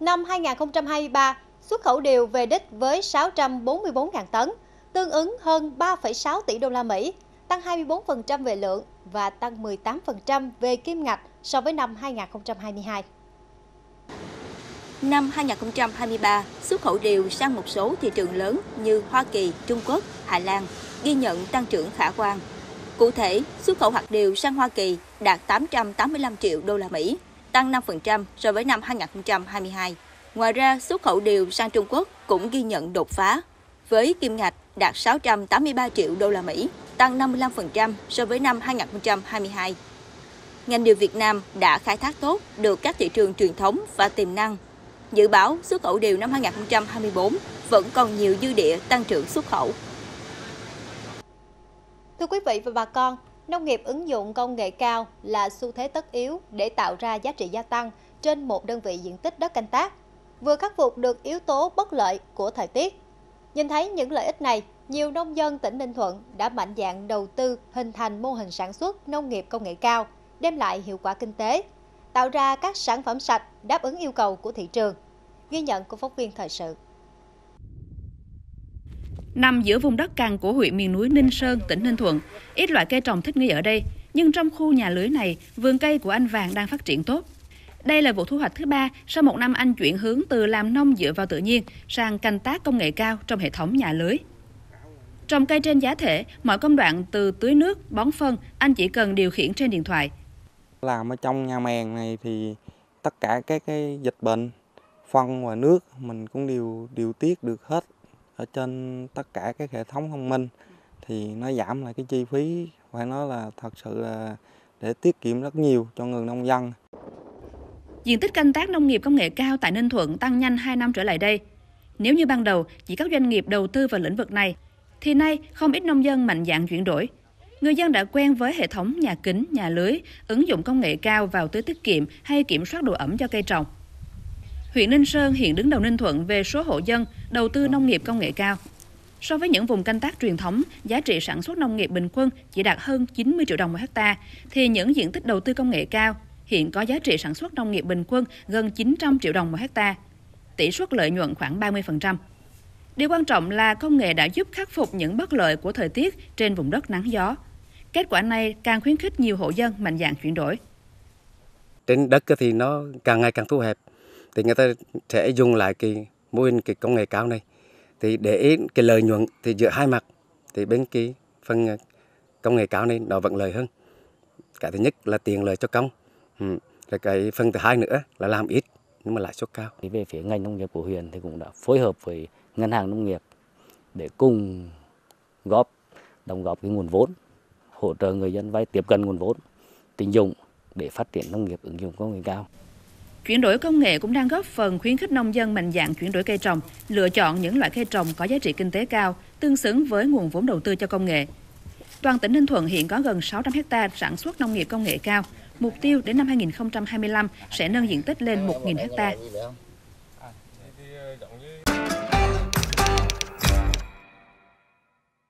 Năm 2023, xuất khẩu điều về đích với 644.000 tấn, tương ứng hơn 3,6 tỷ đô la Mỹ, tăng 24% về lượng và tăng 18% về kim ngạch so với năm 2022. Năm 2023, xuất khẩu điều sang một số thị trường lớn như Hoa Kỳ, Trung Quốc, Hà Lan ghi nhận tăng trưởng khả quan. Cụ thể, xuất khẩu hạt điều sang Hoa Kỳ đạt 885 triệu đô la Mỹ, tăng 5% so với năm 2022. Ngoài ra, xuất khẩu điều sang Trung Quốc cũng ghi nhận đột phá, với kim ngạch đạt 683 triệu đô la Mỹ, tăng 55% so với năm 2022. Ngành điều Việt Nam đã khai thác tốt được các thị trường truyền thống và tiềm năng. Dự báo xuất khẩu điều năm 2024 vẫn còn nhiều dư địa tăng trưởng xuất khẩu. Thưa quý vị và bà con, nông nghiệp ứng dụng công nghệ cao là xu thế tất yếu để tạo ra giá trị gia tăng trên một đơn vị diện tích đất canh tác, vừa khắc phục được yếu tố bất lợi của thời tiết. Nhìn thấy những lợi ích này, nhiều nông dân tỉnh Ninh Thuận đã mạnh dạn đầu tư hình thành mô hình sản xuất nông nghiệp công nghệ cao, đem lại hiệu quả kinh tế, tạo ra các sản phẩm sạch đáp ứng yêu cầu của thị trường. Ghi nhận của phóng viên thời sự. Nằm giữa vùng đất cằn của huyện miền núi Ninh Sơn, tỉnh Ninh Thuận, ít loại cây trồng thích nghi ở đây, nhưng trong khu nhà lưới này, vườn cây của anh Vàng đang phát triển tốt. Đây là vụ thu hoạch thứ ba sau một năm anh chuyển hướng từ làm nông dựa vào tự nhiên sang canh tác công nghệ cao trong hệ thống nhà lưới. Trồng cây trên giá thể, mọi công đoạn từ tưới nước, bón phân, anh chỉ cần điều khiển trên điện thoại. Làm ở trong nhà màng này thì tất cả các cái dịch bệnh, phân và nước mình cũng đều điều tiết được hết ở trên tất cả các hệ thống thông minh thì nó giảm lại cái chi phí phải nói là thật sự là để tiết kiệm rất nhiều cho người nông dân. Diện tích canh tác nông nghiệp công nghệ cao tại Ninh Thuận tăng nhanh 2 năm trở lại đây. Nếu như ban đầu chỉ các doanh nghiệp đầu tư vào lĩnh vực này, thì nay không ít nông dân mạnh dạn chuyển đổi. Người dân đã quen với hệ thống nhà kính, nhà lưới, ứng dụng công nghệ cao vào tưới tiết kiệm hay kiểm soát độ ẩm cho cây trồng. Huyện Ninh Sơn hiện đứng đầu Ninh Thuận về số hộ dân đầu tư nông nghiệp công nghệ cao. So với những vùng canh tác truyền thống, giá trị sản xuất nông nghiệp bình quân chỉ đạt hơn 90 triệu đồng một hecta, thì những diện tích đầu tư công nghệ cao hiện có giá trị sản xuất nông nghiệp bình quân gần 900 triệu đồng một hecta, tỷ suất lợi nhuận khoảng 30%. Điều quan trọng là công nghệ đã giúp khắc phục những bất lợi của thời tiết trên vùng đất nắng gió. Kết quả này càng khuyến khích nhiều hộ dân mạnh dạn chuyển đổi. Trên đất thì nó càng ngày càng thu hẹp, thì người ta sẽ dùng lại cái mô hình, cái công nghệ cao này. Thì để cái lợi nhuận thì giữa hai mặt, thì bên cái phần ờ, công nghệ cao này nó vẫn lợi hơn. Cái thứ nhất là tiền lợi cho công ừ. rồi cái phần thứ hai nữa là làm ít nhưng mà lãi suất cao. Thì về phía ngành nông nghiệp của huyện thì cũng đã phối hợp với ngân hàng nông nghiệp để cùng góp, đóng góp cái nguồn vốn, hỗ trợ người dân vay tiếp cận nguồn vốn, tín dụng để phát triển nông nghiệp ứng dụng công nghệ cao. Chuyển đổi công nghệ cũng đang góp phần khuyến khích nông dân mạnh dạn chuyển đổi cây trồng, lựa chọn những loại cây trồng có giá trị kinh tế cao, tương xứng với nguồn vốn đầu tư cho công nghệ. Toàn tỉnh Ninh Thuận hiện có gần 600 ha sản xuất nông nghiệp công nghệ cao. Mục tiêu đến năm 2025 sẽ nâng diện tích lên 1.000 hecta.